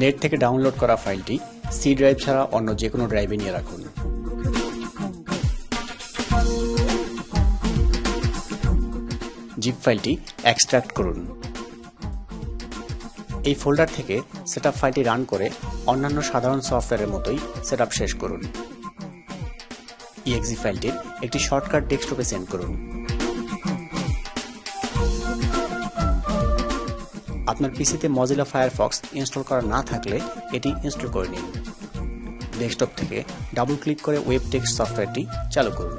Net থেকে download করা ফাইলটি সি ড্রাইভ ছাড়া অন্য যে কোনো ড্রাইভে নিয়ে রাখুন। জিপ ফাইলটি এক্সট্রাক্ট করুন। এই ফোল্ডার থেকে সেটআপ ফাইলটি রান করে অন্যান্য সাধারণ সফটওয়্যারের মতোই সেটআপ শেষ করুন। ইএক্সি ফাইলটির একটি শর্টকাট ডেস্কটপে সেন্ড করুন। আপনার পিসিতে মজিলা ফায়ারফক্স ইনস্টল করা না থাকলে এটি ইনস্টল করে নিন। ডেস্কটপ থেকে ডাবল ক্লিক করে ওয়েব টেক্সট সফটওয়্যারটি চালু করুন।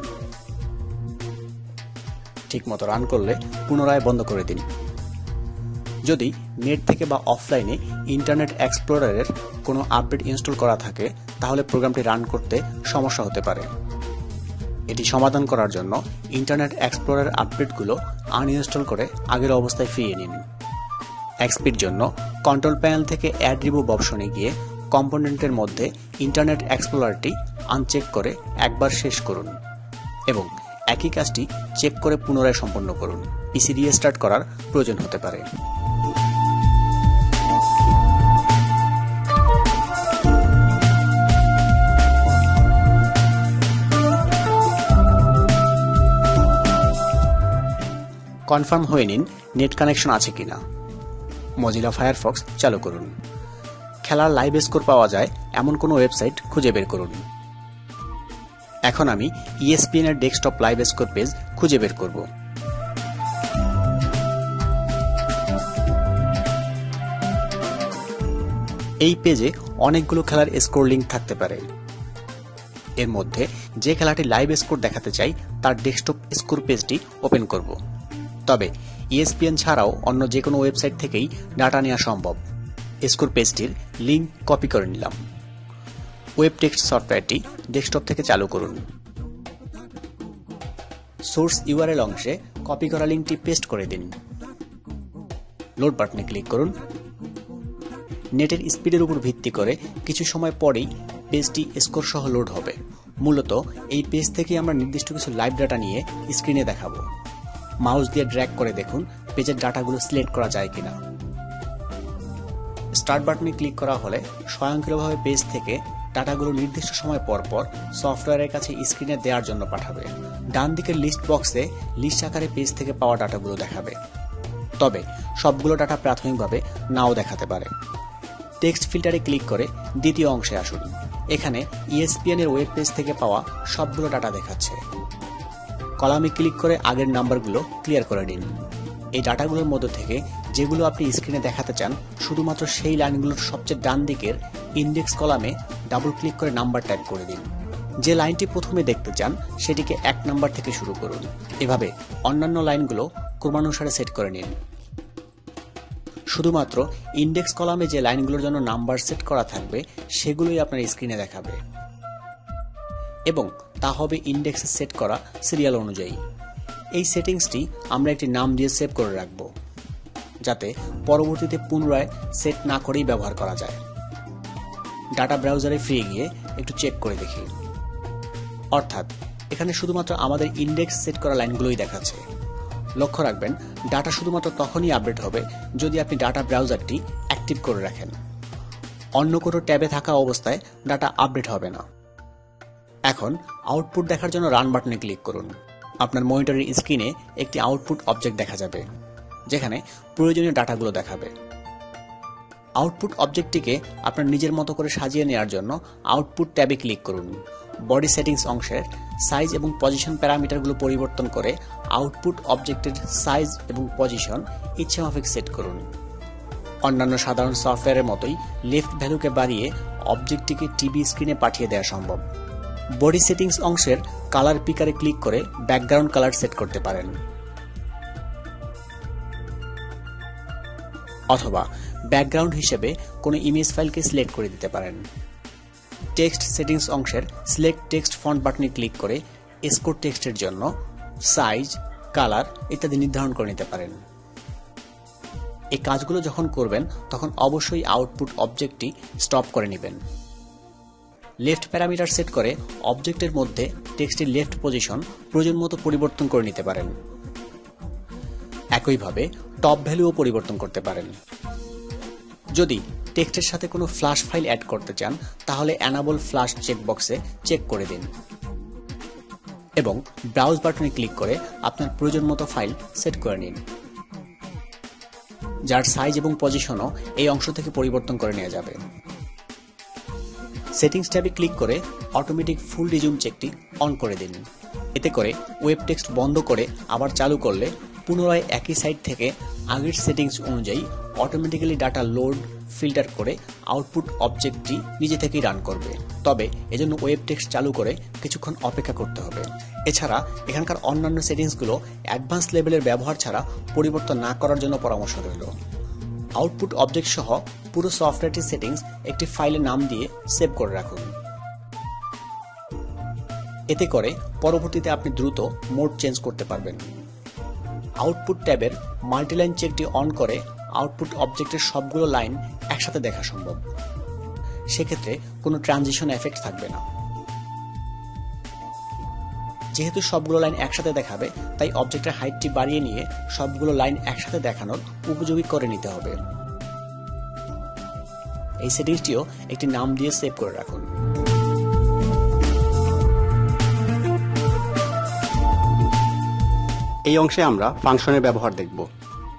ঠিকমতো রান করলে পুনরায় বন্ধ করে দিন। যদি নেট থেকে বা অফলাইনে ইন্টারনেট এক্সপ্লোরারের কোনো আপডেট ইনস্টল করা থাকে, তাহলে প্রোগ্রামটি রান করতে সমস্যা হতে পারে। এটি সমাধান করার জন্য ইন্টারনেট এক্সপ্লোরার আপডেটগুলো আনইনস্টল করে আগের অবস্থায় ফিরিয়ে নিন। এক্সপির জন্য কন্ট্রোল প্যানেল থেকে অ্যাড রিমুভ অপশনে গিয়ে কম্পোনেন্টের মধ্যে ইন্টারনেট এক্সপ্লোরারটি আনচেক করে একবার শেষ করুন এবং একই কাজটি চেক করে পুনরায় সম্পন্ন করুন। পিসি রিস্টার্ট করার প্রয়োজন হতে পারে। কনফার্ম হয়ে নিন নেট কানেকশন আছে কিনা। মজিলা ফায়ারফক্স চালু করুন। খেলার লাইভ স্কোর পাওয়া যায়, এমন কোনো ওয়েবসাইট খুঁজে বের করুন। এখন আমি ইএসপিএন এর ডেস্কটপ লাইভ স্কোর পেজ খুঁজে বের করব। এই পেজে অনেকগুলো খেলার স্কোর লিঙ্ক থাকতে পারে। এর মধ্যে যে খেলাটি লাইভ স্কোর দেখাতে চাই, তার ডেস্কটপ স্কোর পেজটি ওপেন করব। তবে ইএসপিএন ছাড়াও অন্য যে কোনো ওয়েবসাইট থেকেই ডাটা নেওয়া সম্ভব। স্কোর পেজটির লিঙ্ক কপি করে নিলাম। ওয়েব টেক্সট সফটওয়্যারটি ডেস্কটপ থেকে চালু করুন। সোর্স ইউআরএল অংশে কপি করা লিঙ্কটি পেস্ট করে দিন। লোড বাটনে ক্লিক করুন। নেটের স্পিডের উপর ভিত্তি করে কিছু সময় পরেই পেজটি স্কোর সহ লোড হবে। মূলত এই পেজ থেকে আমরা নির্দিষ্ট কিছু লাইভ ডাটা নিয়ে স্ক্রিনে দেখাবো। মাউস দিয়ে ড্র্যাগ করে দেখুন পেজের ডাটাগুলো সিলেক্ট করা যায় কিনা। স্টার্ট বাটনে ক্লিক করা হলে স্বয়ংক্রিয়ভাবে পেজ থেকে ডাটাগুলো নির্দিষ্ট সময় পর পর সফটওয়্যারের কাছে স্ক্রিনে দেওয়ার জন্য পাঠাবে। ডান দিকের লিস্ট বক্সে লিস্ট আকারে পেজ থেকে পাওয়া ডাটাগুলো দেখাবে। তবে সবগুলো ডাটা প্রাথমিকভাবে নাও দেখাতে পারে। টেক্সট ফিল্টারে ক্লিক করে দ্বিতীয় অংশে আসুন। এখানে ইএসপিএন এর ওয়েব পেজ থেকে পাওয়া সবগুলো ডাটা দেখাচ্ছে। কলামে ক্লিক করে আগের নাম্বারগুলো ক্লিয়ার করে নিন। এই ডাটাগুলোর মধ্য থেকে যেগুলো আপনি স্ক্রিনে দেখাতে চান, শুধুমাত্র সেই লাইনগুলোর সবচেয়ে ডান দিকের ইন্ডেক্স কলামে ডাবল ক্লিক করে নাম্বার টাইপ করে দিন। যে লাইনটি প্রথমে দেখতে চান, সেটিকে এক নাম্বার থেকে শুরু করুন। এভাবে অন্যান্য লাইনগুলো ক্রমানুসারে সেট করে নিন। শুধুমাত্র ইন্ডেক্স কলামে যে লাইনগুলোর জন্য নাম্বার সেট করা থাকবে, সেগুলোই আপনার স্ক্রিনে দেখাবে। এবং তা হবে ইন্ডেক্সে সেট করা সিরিয়াল অনুযায়ী। এই সেটিংসটি আমরা একটি নাম দিয়ে সেভ করে রাখব, যাতে পরবর্তীতে পুনরায় সেট না করেই ব্যবহার করা যায়। ডাটা ব্রাউজারে ফিরে গিয়ে একটু চেক করে দেখি। অর্থাৎ, এখানে শুধুমাত্র আমাদের ইন্ডেক্স সেট করা লাইনগুলোই দেখাচ্ছে। লক্ষ্য রাখবেন ডাটা শুধুমাত্র তখনই আপডেট হবে যদি আপনি ডাটা ব্রাউজারটি অ্যাক্টিভ করে রাখেন। অন্য কোনো ট্যাবে থাকা অবস্থায় ডাটা আপডেট হবে না। এখন আউটপুট দেখার জন্য রান বাটনে ক্লিক করুন। আপনার মনিটরের স্ক্রিনে একটি আউটপুট অবজেক্ট দেখা যাবে, যেখানে প্রয়োজনীয় ডাটাগুলো দেখাবে। আউটপুট অবজেক্টটিকে আপনার নিজের মতো করে সাজিয়ে নেওয়ার জন্য আউটপুট ট্যাবে ক্লিক করুন। বডি সেটিংস অংশের সাইজ এবং পজিশন প্যারামিটারগুলো পরিবর্তন করে আউটপুট অবজেক্টের সাইজ এবং পজিশন ইচ্ছামাফিক সেট করুন। অন্যান্য সাধারণ সফটওয়্যারের মতোই লেফট ভ্যালুকে বাড়িয়ে অবজেক্টটিকে টিভি স্ক্রিনে পাঠিয়ে দেওয়া সম্ভব। বডি সেটিংস অংশের কালার পিকারে ক্লিক করে ব্যাকগ্রাউন্ড কালার সেট করতে পারেন। অথবা ব্যাকগ্রাউন্ড হিসেবে কোনো ইমেজ ফাইলকে সিলেক্ট করে দিতে পারেন। টেক্সট সেটিংস অংশের সিলেক্ট টেক্সট ফন্ট বাটনে ক্লিক করে স্কোর টেক্সটের জন্য সাইজ, কালার ইত্যাদি নির্ধারণ করে নিতে পারেন। এই কাজগুলো যখন করবেন, তখন অবশ্যই আউটপুট অবজেক্টটি স্টপ করে নেবেন। লেফট প্যারামিটার সেট করে অবজেক্টের মধ্যে টেক্সটের লেফট পজিশন প্রয়োজন মতো পরিবর্তন করে নিতে পারেন। একইভাবে টপ ভ্যালুও পরিবর্তন করতে পারেন। যদি টেক্সটের সাথে কোনো ফ্ল্যাশ ফাইল অ্যাড করতে চান, তাহলে অ্যানাবল ফ্ল্যাশ চেকবক্সে চেক করে দিন। এবং ব্রাউজ বাটনে ক্লিক করে আপনার প্রয়োজন মতো ফাইল সেট করে নিন। যার সাইজ এবং পজিশনও এই অংশ থেকে পরিবর্তন করে নেওয়া যাবে। সেটিংস ট্যাবে ক্লিক করে অটোমেটিক ফুল রিজুম চেকটি অন করে দিন। এতে করে ওয়েব টেক্সট বন্ধ করে আবার চালু করলে পুনরায় একই সাইট থেকে আগের সেটিংস অনুযায়ী অটোমেটিক্যালি ডাটা লোড ফিল্টার করে আউটপুট অবজেক্টটি নিজে থেকেই রান করবে। তবে এজন্য ওয়েব টেক্সট চালু করে কিছুক্ষণ অপেক্ষা করতে হবে। এছাড়া এখানকার অন্যান্য সেটিংসগুলো অ্যাডভান্স লেভেলের ব্যবহার ছাড়া পরিবর্তন না করার জন্য পরামর্শ রইল। আউটপুট অবজেক্ট সহ পুরো সফটওয়্যারটির সেটিংস একটি ফাইলের নাম দিয়ে সেভ করে রাখুন। এতে করে পরবর্তীতে আপনি দ্রুত মোড চেঞ্জ করতে পারবেন। আউটপুট ট্যাবের মাল্টিলাইন চেকটি অন করে আউটপুট অবজেক্টের সবগুলো লাইন একসাথে দেখা সম্ভব। সেক্ষেত্রে কোনো ট্রানজিশন এফেক্ট থাকবে না। যেহেতু সবগুলো লাইন একসাথে দেখাবে, তাই অবজেক্টের হাইটটি বাড়িয়ে নিয়ে সবগুলো লাইন একসাথে দেখানোর উপযোগী করে নিতে হবে। এই সেটিংসটিও একটি নাম দিয়ে সেভ করে রাখুন। এই অংশে আমরা ফাংশনের ব্যবহার দেখব।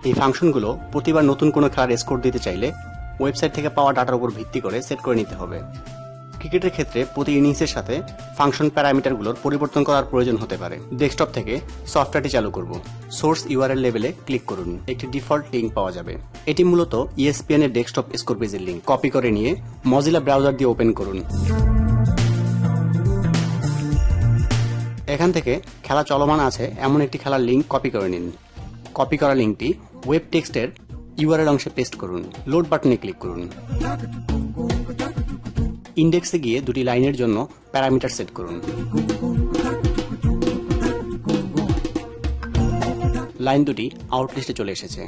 এই ফাংশনগুলো প্রতিবার নতুন কোনো খেলার স্কোর দিতে চাইলে ওয়েবসাইট থেকে পাওয়া ডাটার উপর ভিত্তি করে সেট করে নিতে হবে। ক্রিকেটের ক্ষেত্রে প্রতি ইনিংসের সাথে ফাংশন প্যারামিটারগুলোর পরিবর্তন করার প্রয়োজন হতে পারে। ডেস্কটপ থেকে সফটওয়্যারটি চালু করব। সোর্স ইউআরএল লেভেলে ক্লিক করুন। একটি ডিফল্ট লিঙ্ক পাওয়া যাবে। এটি মূলত ইএসপিএন এর ডেস্কটপ স্কোর পেজের লিঙ্ক কপি করে নিয়ে মজিলা ব্রাউজার দিয়ে ওপেন করুন। এখান থেকে খেলা চলমান আছে এমন একটি খেলার লিঙ্ক কপি করে নিন। কপি করা লিঙ্কটি ওয়েব টেক্সটের ইউআরএল অংশে পেস্ট করুন। লোড বাটনে ক্লিক করুন। ইন্ডেক্সে গিয়ে দুটি লাইনের জন্য প্যারামিটার সেট করুন। লাইন দুটি আউটলিস্টে চলে এসেছে।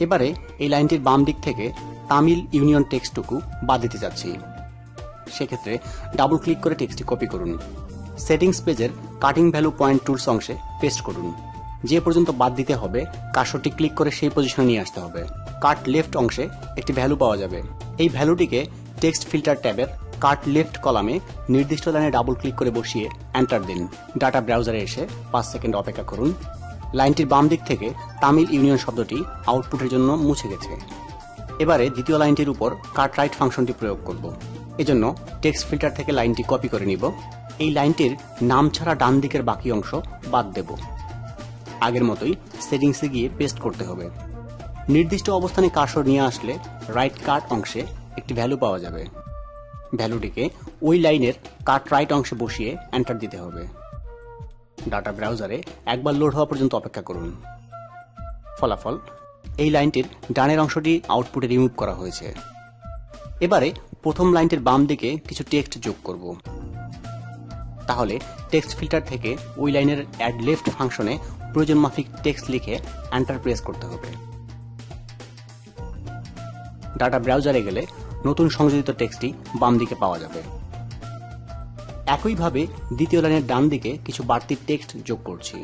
এবারে এই লাইনটির বাম দিক থেকে তামিল ইউনিয়ন টেক্সটটুকু বাদ দিতে যাচ্ছি। সেক্ষেত্রে ডাবল ক্লিক করে টেক্সটটি কপি করুন। সেটিংস পেজের কাটিং ভ্যালু পয়েন্ট টুলস অংশে পেস্ট করুন। যে পর্যন্ত বাদ দিতে হবে কার্সরটি ক্লিক করে সেই পজিশনে নিয়ে আসতে হবে। কাট লেফট অংশে একটি ভ্যালু পাওয়া যাবে। এই ভ্যালুটিকে টেক্সট ফিল্টার ট্যাবের কাট লেফট কলামে নির্দিষ্ট লাইনে ডাবল ক্লিক করে বসিয়ে এন্টার দিন। ডাটা ব্রাউজারে এসে পাঁচ সেকেন্ড অপেক্ষা করুন। লাইনটির বাম দিক থেকে তামিল ইউনিয়ন শব্দটি আউটপুটের জন্য মুছে গেছে। এবারে দ্বিতীয় লাইনটির উপর কাট রাইট ফাংশনটি প্রয়োগ করব। এজন্য টেক্সট ফিল্টার থেকে লাইনটি কপি করে নিব। এই লাইনটির নাম ছাড়া ডান দিকের বাকি অংশ বাদ দেব। আগের মতোই সেটিংসে গিয়ে পেস্ট করতে হবে। নির্দিষ্ট অবস্থানে কার্সর নিয়ে আসলে রাইট কাট অংশে একটি ভ্যালু পাওয়া যাবে। ভ্যালুটিকে ওই লাইনের কাট রাইট অংশে বসিয়ে এন্টার দিতে হবে। ডাটা ব্রাউজারে একবার লোড হওয়া পর্যন্ত অপেক্ষা করুন। ফলাফল, এই লাইনটির ডানের অংশটি আউটপুটে রিমুভ করা হয়েছে। এবারে প্রথম লাইনটির বাম দিকে কিছু টেক্সট যোগ করব। তাহলে টেক্সট ফিল্টার থেকে ওই লাইনের অ্যাড লেফট ফাংশনে প্রয়োজন মাফিক টেক্সট লিখে এন্টার প্রেস করতে হবে। ডাটা ব্রাউজারে গেলে নতুন সংযোজিত টেক্সটটি বাম দিকে পাওয়া যাবে। একইভাবে দ্বিতীয় লাইনের ডান দিকে কিছু বাড়তি টেক্সট যোগ করছি।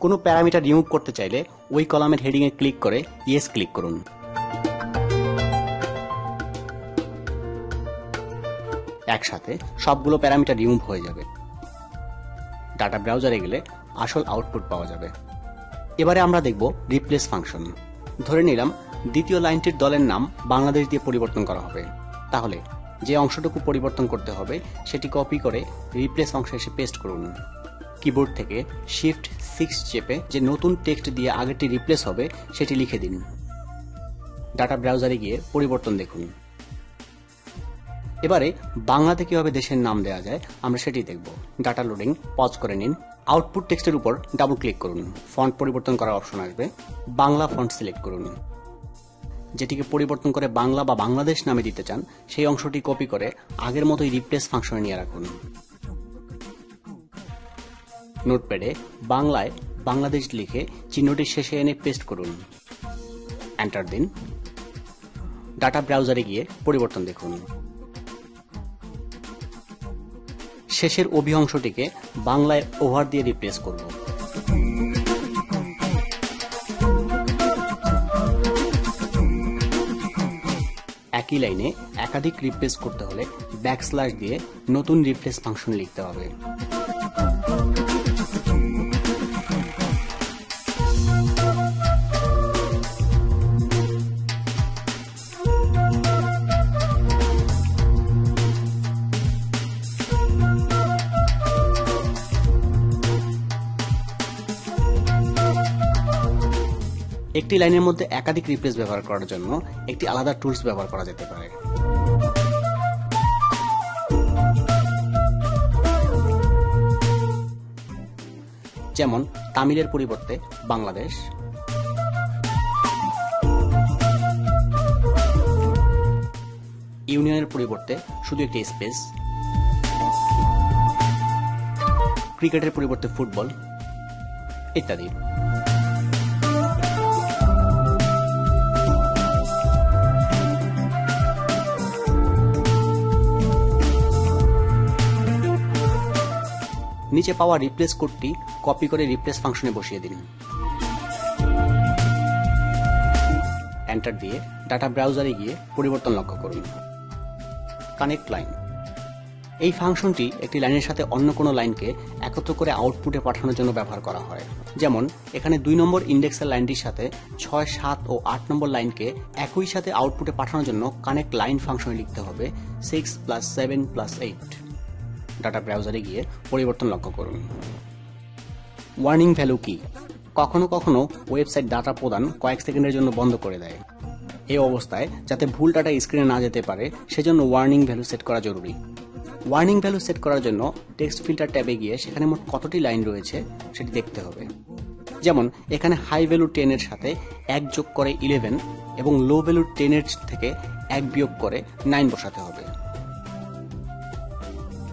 কোনো প্যারামিটার রিমুভ করতে চাইলে ওই কলামের হেডিংয়ে ক্লিক করে ইয়েস ক্লিক করুন। একসাথে সবগুলো প্যারামিটার রিমুভ হয়ে যাবে। ডাটা ব্রাউজারে গেলে আসল আউটপুট পাওয়া যাবে। এবারে আমরা দেখব রিপ্লেস ফাংশন ধরে নিলাম দ্বিতীয় লাইনটির দলের নাম বাংলাদেশ দিয়ে পরিবর্তন করা হবে। তাহলে যে অংশটুকু পরিবর্তন করতে হবে, সেটি কপি করে রিপ্লেস অংশে এসে পেস্ট করুন। কিবোর্ড থেকে শিফট সিক্স চেপে যে নতুন টেক্সট দিয়ে আগেরটি রিপ্লেস হবে, সেটি লিখে দিন। ডাটা ব্রাউজারে গিয়ে পরিবর্তন দেখুন। এবারে বাংলাতে কীভাবে দেশের নাম দেওয়া যায়, আমরা সেটি দেখব। ডাটা লোডিং পজ করে নিন। আউটপুট টেক্সটের উপর ডাবল ক্লিক করুন। ফন্ট পরিবর্তন করার অপশন আসবে। বাংলা ফন্ট সিলেক্ট করুন। যেটিকে পরিবর্তন করে বাংলা বা বাংলাদেশ নামে দিতে চান, সেই অংশটি কপি করে আগের মতোই রিপ্লেস ফাংশনে নিয়ে রাখুন। নোটপ্যাডে বাংলায় বাংলাদেশ লিখে চিহ্নটি শেষে এনে পেস্ট করুন। এন্টার দিন। ডাটা ব্রাউজারে গিয়ে পরিবর্তন দেখুন। শেষের অভিঅংশটিকে বাংলায় ওভার দিয়ে রিপ্লেস করব। একই লাইনে একাধিক রিপ্লেস করতে হলে ব্যাকস্ল্যাশ দিয়ে নতুন রিপ্লেস ফাংশন লিখতে হবে। একটি লাইনের মধ্যে একাধিক রিপ্লেস ব্যবহার করার জন্য একটি আলাদা টুলস ব্যবহার করা যেতে পারে। যেমন তামিলের পরিবর্তে বাংলাদেশ। ইউনিয়নের পরিবর্তে শুধু একটি স্পেস ক্রিকেটের পরিবর্তে ফুটবল, ইত্যাদি। নিচে পাওয়া রিপ্লেস কোডটি কপি করে রিপ্লেস ফাংশনে বসিয়ে দিন এন্টার দিয়ে ডাটা ব্রাউজারে গিয়ে পরিবর্তন লক্ষ্য করুন। কানেক্ট লাইন এই ফাংশনটি একটি লাইনের সাথে অন্য কোনো লাইনকে একত্র করে আউটপুটে পাঠানোর জন্য ব্যবহার করা হয়। যেমন, এখানে দুই নম্বর ইন্ডেক্সের লাইনটির সাথে ছয়, সাত ও আট নম্বর লাইনকে একই সাথে আউটপুটে পাঠানোর জন্য কানেক্ট লাইন ফাংশনে লিখতে হবে six plus seven plus eight data ব্রাউজারে গিয়ে পরিবর্তন লক্ষ্য করুন। ওয়ার্নিং ভ্যালু কি? কখনো কখনো ওয়েবসাইট ডাটা প্রদান কয়েক সেকেন্ডের জন্য বন্ধ করে দেয়। এই অবস্থায় যাতে ভুল ডাটা স্ক্রিনে না যেতে পারে, সেজন্য ওয়ার্নিং ভ্যালু সেট করা জরুরি। ওয়ার্নিং ভ্যালু সেট করার জন্য টেক্সট ফিল্টার ট্যাবে গিয়ে সেখানে মোট কতটি লাইন রয়েছে সেটি দেখতে হবে। যেমন, এখানে হাই ভ্যালু টেনের সাথে এক যোগ করে ইলেভেন এবং লো ভ্যালু টেনের থেকে এক বিয়োগ করে নাইন বসাতে হবে।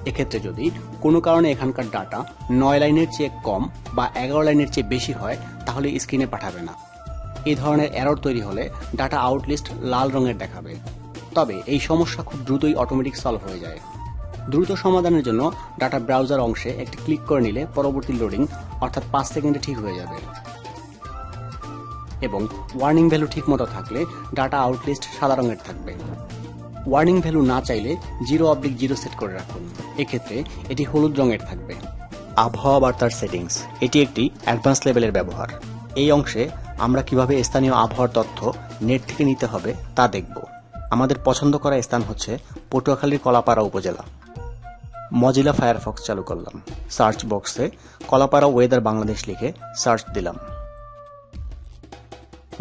এক্ষেত্রে যদি কোনো কারণে এখানকার ডাটা নয় লাইনের চেয়ে কম বা এগারো লাইনের চেয়ে বেশি হয়, তাহলে স্ক্রিনে পাঠাবে না। এই ধরনের এরর তৈরি হলে ডাটা আউটলিস্ট লাল রঙের দেখাবে। তবে এই সমস্যা খুব দ্রুতই অটোমেটিক সলভ হয়ে যায়। দ্রুত সমাধানের জন্য ডাটা ব্রাউজার অংশে একটি ক্লিক করে নিলে পরবর্তী লোডিং অর্থাৎ পাঁচ সেকেন্ডে ঠিক হয়ে যাবে। এবং ওয়ার্নিং ভ্যালু ঠিক মতো থাকলে ডাটা আউটলিস্ট সাদা রঙের থাকবে। ওয়ার্নিং ভ্যালু না চাইলে জিরো অবলিক জিরো সেট করে রাখুন। এক্ষেত্রে এটি হলুদ রঙের থাকবে। আবহাওয়া বার্তার সেটিংস। এটি একটি অ্যাডভান্স লেভেলের ব্যবহার। এই অংশে আমরা কীভাবে স্থানীয় আবহাওয়ার তথ্য নেট থেকে নিতে হবে তা দেখব। আমাদের পছন্দ করা স্থান হচ্ছে পটুয়াখালীর কলাপাড়া উপজেলা। মজিলা ফায়ারফক্স চালু করলাম। সার্চ বক্সে কলাপাড়া ওয়েদার বাংলাদেশ লিখে সার্চ দিলাম।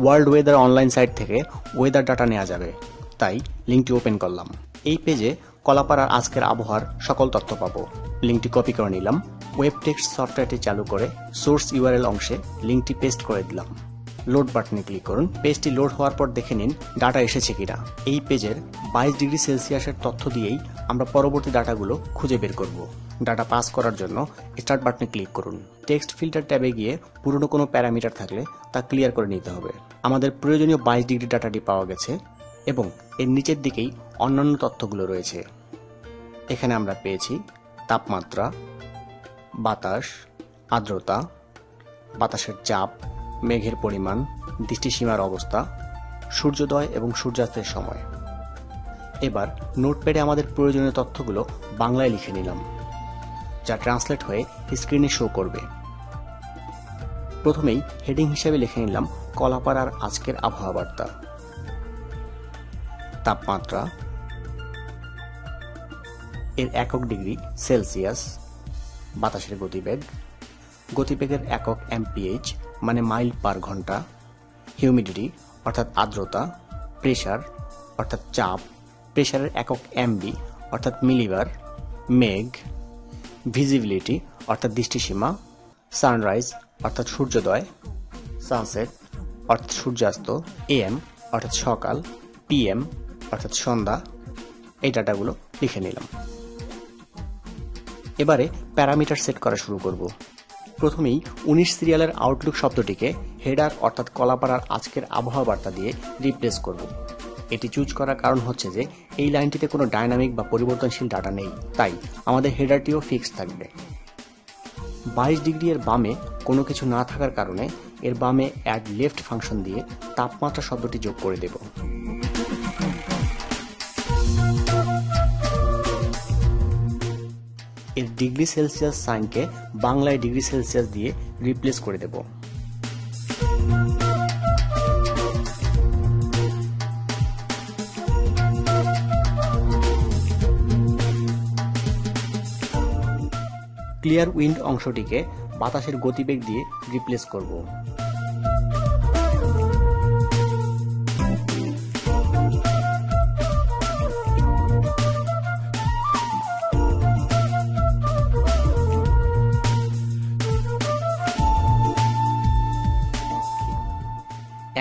ওয়ার্ল্ড ওয়েদার অনলাইন সাইট থেকে ওয়েদার ডাটা নেওয়া যাবে। তাই লিঙ্কটি ওপেন করলাম। এই পেজে কলাপাড়ার আজকের আবহাওয়ার সকল তথ্য পাবো। লিঙ্কটি কপি করে নিলাম। ওয়েব টেক্সট সফটওয়্যারটি চালু করে সোর্স ইউআরএল অংশে লিঙ্কটি পেস্ট করে দিলাম। লোড বাটনে ক্লিক করুন। পেজটি লোড হওয়ার পর দেখে নিন ডাটা এসেছে কিনা। এই পেজের বাইশ ডিগ্রি সেলসিয়াসের তথ্য দিয়েই আমরা পরবর্তী ডাটাগুলো খুঁজে বের করব। ডাটা পাস করার জন্য স্টার্ট বাটনে ক্লিক করুন। টেক্সট ফিল্টার ট্যাবে গিয়ে পুরনো কোনো প্যারামিটার থাকলে তা ক্লিয়ার করে নিতে হবে। আমাদের প্রয়োজনীয় বাইশ ডিগ্রি ডাটাটি পাওয়া গেছে। এবং এর নিচের দিকেই অন্যান্য তথ্যগুলো রয়েছে। এখানে আমরা পেয়েছি তাপমাত্রা, বাতাস, আর্দ্রতা, বাতাসের চাপ, মেঘের পরিমাণ, দৃষ্টিসীমার অবস্থা, সূর্যোদয় এবং সূর্যাস্তের সময়। এবার নোটপ্যাডে আমাদের প্রয়োজনীয় তথ্যগুলো বাংলায় লিখে নিলাম, যা ট্রান্সলেট হয়ে স্ক্রিনে শো করবে। প্রথমেই হেডিং হিসেবে লিখে নিলাম কলাপাড়ার আজকের আবহাওয়া বার্তা তাপমাত্রা এর একক ডিগ্রি সেলসিয়াস, বাতাসের গতিবেগ, গতিবেগের একক এমপিএইচ মানে মাইল পার ঘণ্টা, হিউমিডিটি, অর্থাৎ আর্দ্রতা প্রেশার অর্থাৎ চাপ প্রেশারের একক এমবি অর্থাৎ মিলিবার, মেঘ, ভিজিবিলিটি, অর্থাৎ দৃষ্টিসীমা, সানরাইজ, অর্থাৎ সূর্যোদয়, সানসেট, অর্থাৎ সূর্যাস্ত এএম অর্থাৎ সকাল পিএম অর্থাৎ সন্ধ্যা, এই ডাটাগুলো লিখে নিলাম। এবারে প্যারামিটার সেট করা শুরু করব। প্রথমেই উনিশ সিরিয়ালের আউটলুক শব্দটিকে হেডার অর্থাৎ কলাপাড়ার আজকের আবহাওয়া বার্তা দিয়ে রিপ্লেস করব। এটি চুজ করার কারণ হচ্ছে যে এই লাইনটিতে কোনো ডাইনামিক বা পরিবর্তনশীল ডাটা নেই। তাই আমাদের হেডারটিও ফিক্সড থাকবে। বাইশ ডিগ্রি এর বামে কোনো কিছু না থাকার কারণে এর বামে অ্যাড লেফট ফাংশন দিয়ে তাপমাত্রা শব্দটি যোগ করে দেব। এর ডিগ্রি সেলসিয়াস সাইনকে বাংলায় ডিগ্রি সেলসিয়াস দিয়ে রিপ্লেস করে দেব। ক্লিয়ার উইন্ড অংশটিকে বাতাসের গতিবেগ দিয়ে রিপ্লেস করব।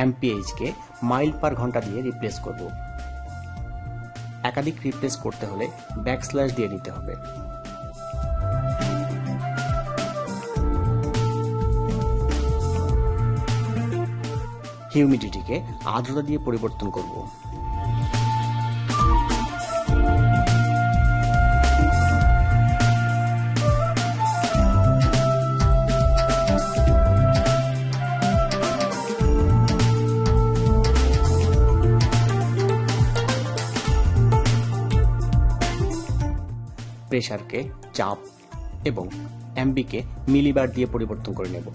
এমপিএইচকে মাইল পার ঘণ্টা দিয়ে রিপ্লেস করব। একাধিক রিপ্লেস করতে হলে ব্যাকস্ল্যাশ দিয়ে নিতে হবে। হিউমিডিটিকে আর্দ্রতা দিয়ে পরিবর্তন করব। প্রেশারকে চাপ এবং এমবিকে মিলিবার দিয়ে পরিবর্তন করে নেব।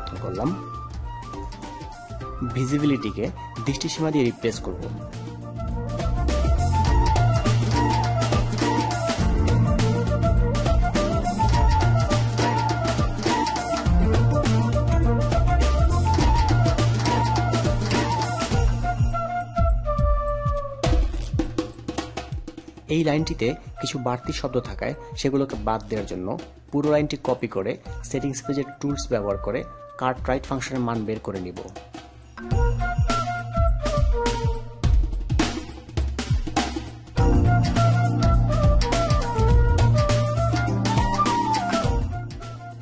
পরিবর্তন করলাম। ভিজিবিলিটিকে দৃষ্টিসীমা দিয়ে রিপ্লেস করব। এই লাইনটিতে কিছু বাড়তি শব্দ থাকায় সেগুলোকে বাদ দেওয়ার জন্য পুরো লাইনটি কপি করে সেটিংস পেজের টুলস ব্যবহার করে কার্ট রাইট ফাংশনের মান বের করে নিব।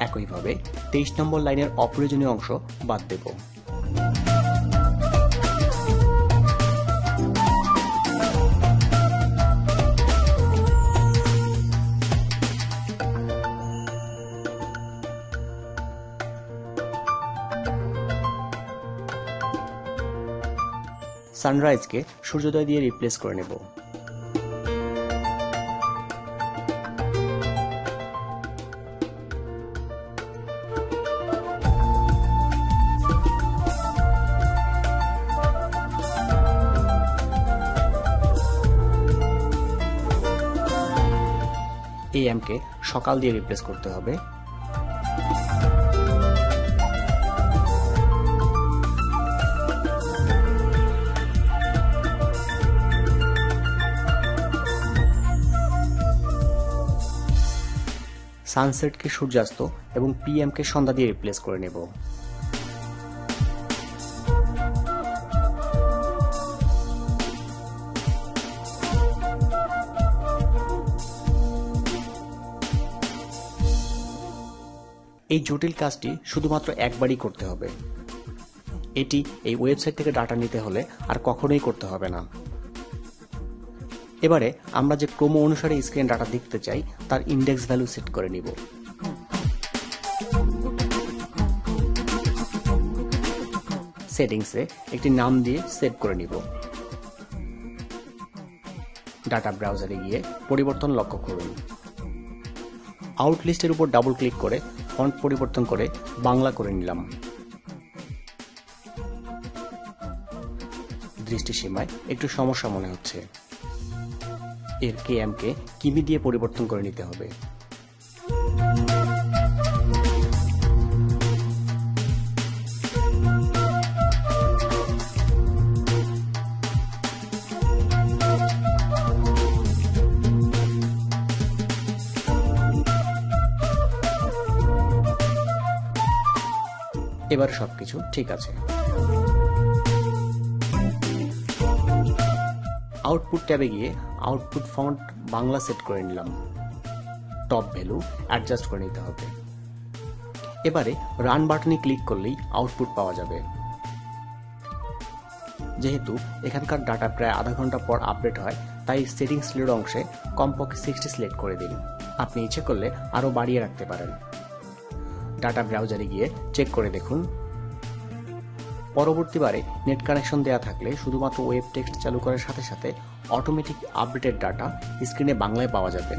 একইভাবে তেইশ নম্বর লাইনের অপ্রয়োজনীয় অংশ বাদ দেব। সানরাইজকে সূর্যোদয় দিয়ে রিপ্লেস করে নেব। এই এমকে সকাল দিয়ে রিপ্লেস করতে হবে। সানসেটকে সূর্যাস্ত এবং পিএমকে সন্ধ্যা দিয়ে রিপ্লেস করে নেব। এই জটিল কাজটি শুধুমাত্র একবারই করতে হবে। এটি এই ওয়েবসাইট থেকে ডাটা নিতে হলে আর কখনোই করতে হবে না। এবারে আমরা যে ক্রম অনুসারে স্ক্রিন ডাটা দেখতে চাই, তার ইন্ডেক্স ভ্যালু সেট করে নিব। সেটিংসে একটি নাম দিয়ে সেভ করে নিব। ডাটা ব্রাউজারে গিয়ে পরিবর্তন লক্ষ্য করুন। আউট লিস্টের উপর ডাবল ক্লিক করে ফন্ট পরিবর্তন করে বাংলা করে নিলাম। দৃষ্টিসীমায় একটু সমস্যা মনে হচ্ছে। এর কে এমকে কিমি দিয়ে পরিবর্তন করে নিতে হবে। এবার সবকিছু ঠিক আছে। আউটপুট ট্যাবে গিয়ে আউটপুট ফন্ট বাংলা সেট করে নিলাম। টপ ভ্যালু অ্যাডজাস্ট করে নিতে হবে। এবারে রান বাটনে ক্লিক করলেই আউটপুট পাওয়া যাবে। যেহেতু এখানকার ডাটা প্রায় আধা ঘণ্টা পর আপডেট হয়, তাই সেটিংস লিড অংশে কমপক্ষে সিক্সটি সিলেক্ট করে দিন। আপনি ইচ্ছে করলে আরও বাড়িয়ে রাখতে পারেন। ডাটা ব্রাউজারে গিয়ে চেক করে দেখুন। পরবর্তীবারে নেট কানেকশন দেয়া থাকলে শুধুমাত্র ওয়েব টেক্সট চালু করার সাথে সাথে অটোমেটিক আপডেটেড ডাটা স্ক্রিনে বাংলায় পাওয়া যাবে।